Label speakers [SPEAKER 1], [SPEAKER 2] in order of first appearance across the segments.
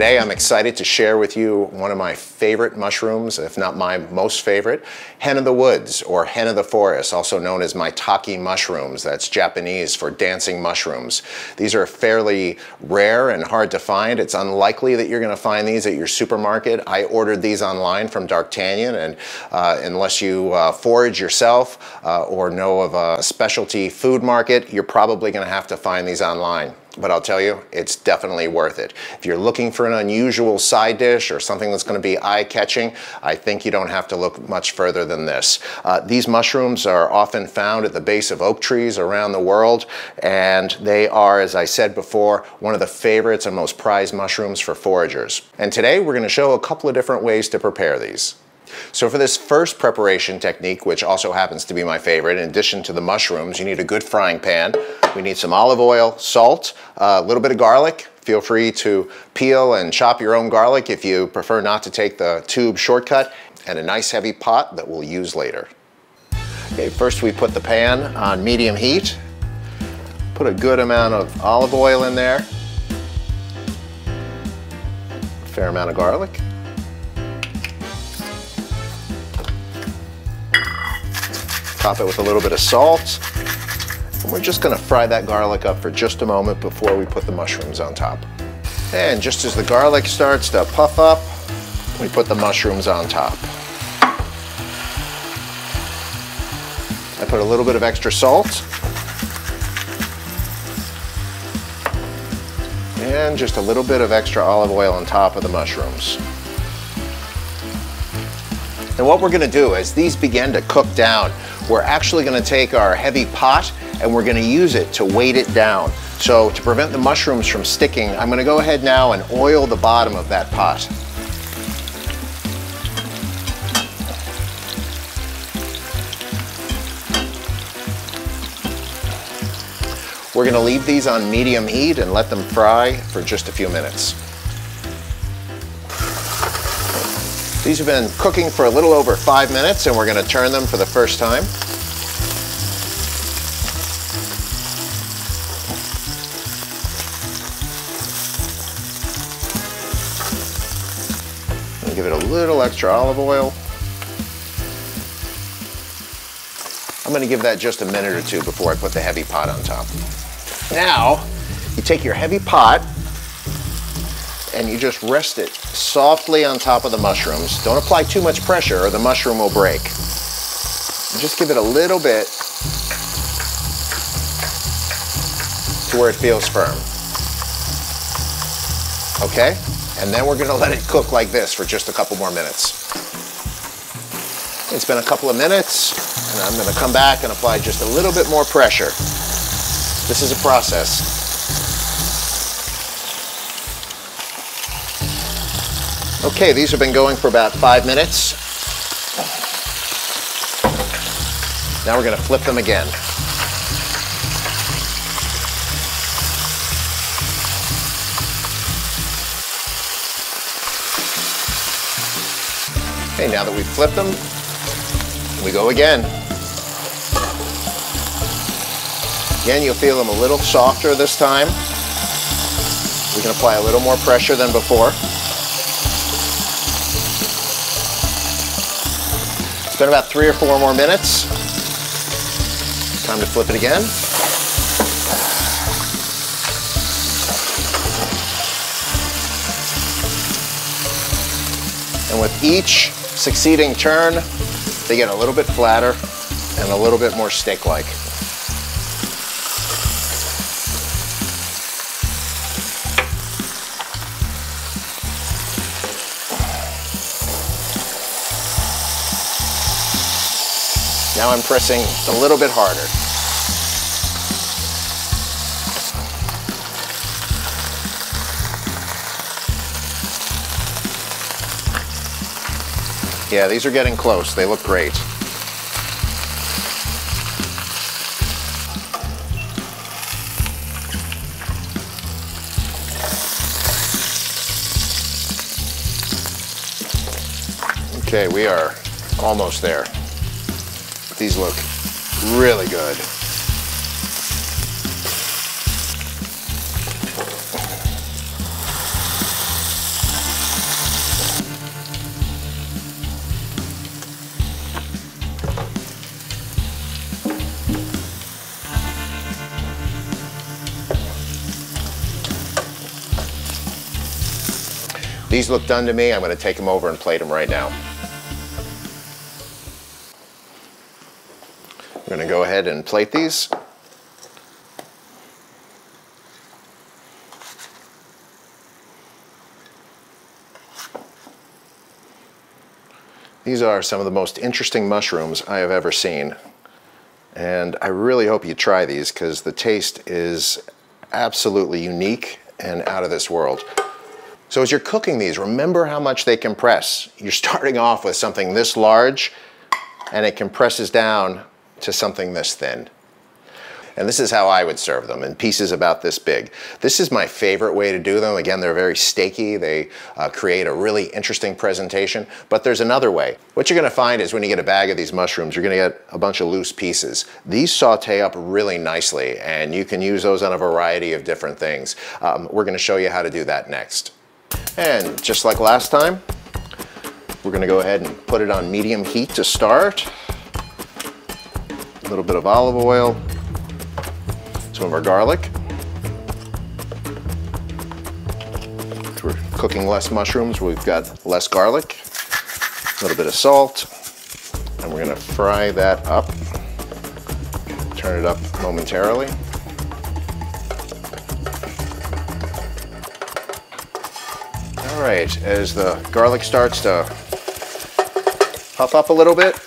[SPEAKER 1] Today I'm excited to share with you one of my favorite mushrooms, if not my most favorite, hen of the woods or hen of the forest, also known as maitake mushrooms. That's Japanese for dancing mushrooms. These are fairly rare and hard to find. It's unlikely that you're going to find these at your supermarket. I ordered these online from D'Artagnan and uh, unless you uh, forage yourself uh, or know of a specialty food market, you're probably going to have to find these online but I'll tell you, it's definitely worth it. If you're looking for an unusual side dish or something that's gonna be eye-catching, I think you don't have to look much further than this. Uh, these mushrooms are often found at the base of oak trees around the world, and they are, as I said before, one of the favorites and most prized mushrooms for foragers. And today we're gonna show a couple of different ways to prepare these. So for this first preparation technique, which also happens to be my favorite, in addition to the mushrooms, you need a good frying pan. We need some olive oil, salt, uh, a little bit of garlic. Feel free to peel and chop your own garlic if you prefer not to take the tube shortcut, and a nice heavy pot that we'll use later. Okay, first we put the pan on medium heat. Put a good amount of olive oil in there. Fair amount of garlic. Top it with a little bit of salt. And we're just gonna fry that garlic up for just a moment before we put the mushrooms on top. And just as the garlic starts to puff up, we put the mushrooms on top. I put a little bit of extra salt. And just a little bit of extra olive oil on top of the mushrooms. And what we're gonna do as these begin to cook down, we're actually gonna take our heavy pot and we're gonna use it to weight it down. So to prevent the mushrooms from sticking, I'm gonna go ahead now and oil the bottom of that pot. We're gonna leave these on medium heat and let them fry for just a few minutes. These have been cooking for a little over five minutes and we're gonna turn them for the first time. Little extra olive oil. I'm gonna give that just a minute or two before I put the heavy pot on top. Now, you take your heavy pot and you just rest it softly on top of the mushrooms. Don't apply too much pressure or the mushroom will break. Just give it a little bit to where it feels firm. Okay? And then we're gonna let it cook like this for just a couple more minutes. It's been a couple of minutes, and I'm gonna come back and apply just a little bit more pressure. This is a process. Okay, these have been going for about five minutes. Now we're going to flip them again. Okay, now that we've flipped them, we go again. Again, you'll feel them a little softer this time. We can apply a little more pressure than before. It's been about three or four more minutes. Time to flip it again. And with each succeeding turn, they get a little bit flatter and a little bit more steak-like. Now I'm pressing a little bit harder. Yeah, these are getting close. They look great. Okay, we are almost there. These look really good. These look done to me. I'm gonna take them over and plate them right now. I'm gonna go ahead and plate these. These are some of the most interesting mushrooms I have ever seen. And I really hope you try these because the taste is absolutely unique and out of this world. So as you're cooking these, remember how much they compress. You're starting off with something this large and it compresses down to something this thin. And this is how I would serve them in pieces about this big. This is my favorite way to do them. Again, they're very steaky. They uh, create a really interesting presentation, but there's another way. What you're gonna find is when you get a bag of these mushrooms, you're gonna get a bunch of loose pieces. These saute up really nicely and you can use those on a variety of different things. Um, we're gonna show you how to do that next. And just like last time, we're gonna go ahead and put it on medium heat to start. A little bit of olive oil, some of our garlic. We're cooking less mushrooms, we've got less garlic, a little bit of salt, and we're gonna fry that up. Turn it up momentarily. All right, as the garlic starts to puff up a little bit,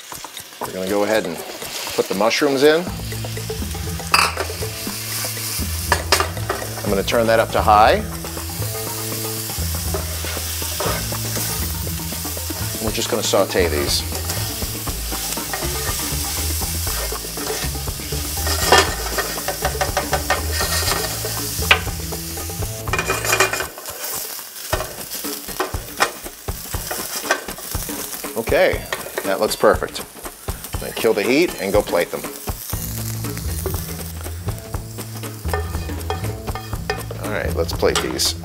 [SPEAKER 1] we're gonna go ahead and put the mushrooms in. I'm going to turn that up to high. We're just going to saute these. Okay, that looks perfect. Then kill the heat and go plate them. All right, let's plate these.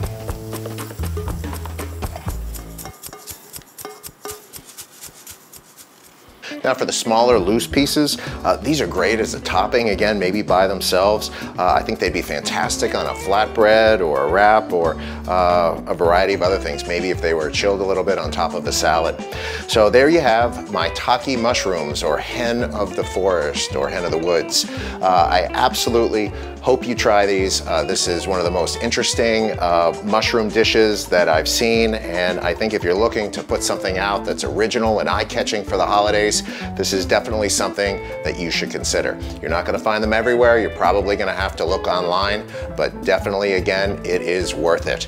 [SPEAKER 1] Now for the smaller loose pieces, uh, these are great as a topping, again, maybe by themselves. Uh, I think they'd be fantastic on a flatbread or a wrap or uh, a variety of other things, maybe if they were chilled a little bit on top of a salad. So there you have maitake mushrooms or hen of the forest or hen of the woods. Uh, I absolutely hope you try these. Uh, this is one of the most interesting uh, mushroom dishes that I've seen and I think if you're looking to put something out that's original and eye-catching for the holidays, this is definitely something that you should consider. You're not gonna find them everywhere. You're probably gonna have to look online, but definitely, again, it is worth it.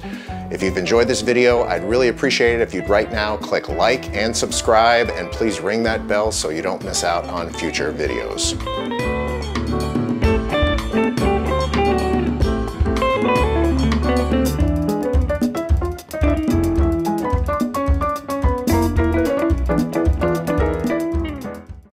[SPEAKER 1] If you've enjoyed this video, I'd really appreciate it if you'd right now click like and subscribe, and please ring that bell so you don't miss out on future videos.